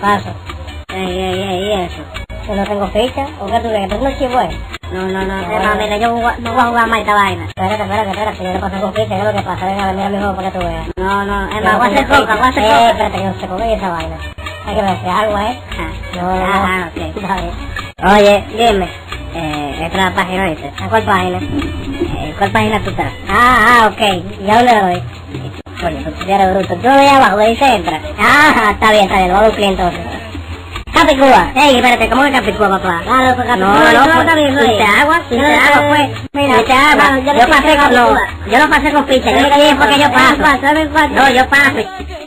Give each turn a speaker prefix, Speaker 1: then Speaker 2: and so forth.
Speaker 1: Paso.
Speaker 2: Ey, ey, ey, ¿y eso?
Speaker 1: Yo no tengo ficha. ¿O qué tú crees? ¿Tú no es?
Speaker 2: No, no, no, no, mira, yo no voy a jugar más esta vaina.
Speaker 1: Espérate, espérate, espérate. Yo le paso con ficha. ¿Qué es lo que pasa? Venga, mira mi juego para que tú veas.
Speaker 2: No, no, es
Speaker 1: Yo
Speaker 2: más,
Speaker 1: no
Speaker 2: voy a hacer coca, voy a hacer coca.
Speaker 1: espérate, no se coca y esa vaina. Hay que ver si agua, ¿eh? No, no, no.
Speaker 2: Ok. Oye, dime, eh, esta es la página, ¿viste?
Speaker 1: ¿A cuál página?
Speaker 2: Eh, ¿Cuál página tú estás?
Speaker 1: Ah, ah, ok. ¿Y a dónde le doy?
Speaker 2: Coño, eres bruto. Tú de abajo, le dice entra.
Speaker 1: Ah, está bien, está bien. Lo un cliente entonces.
Speaker 2: Capicúa. Ey, espérate, ¿cómo que Capicúa, papá?
Speaker 1: Ah, no,
Speaker 2: No, no,
Speaker 1: no, bien,
Speaker 2: fuiste
Speaker 1: Rey.
Speaker 2: agua,
Speaker 1: No,
Speaker 2: agua,
Speaker 1: no,
Speaker 2: pues.
Speaker 1: mira,
Speaker 2: agua.
Speaker 1: no, yo no
Speaker 2: Yo
Speaker 1: sé
Speaker 2: pasé con, no, yo no pasé con ficha, yo
Speaker 1: Yo
Speaker 2: dije
Speaker 1: no
Speaker 2: porque yo
Speaker 1: paso.
Speaker 2: No, yo paso.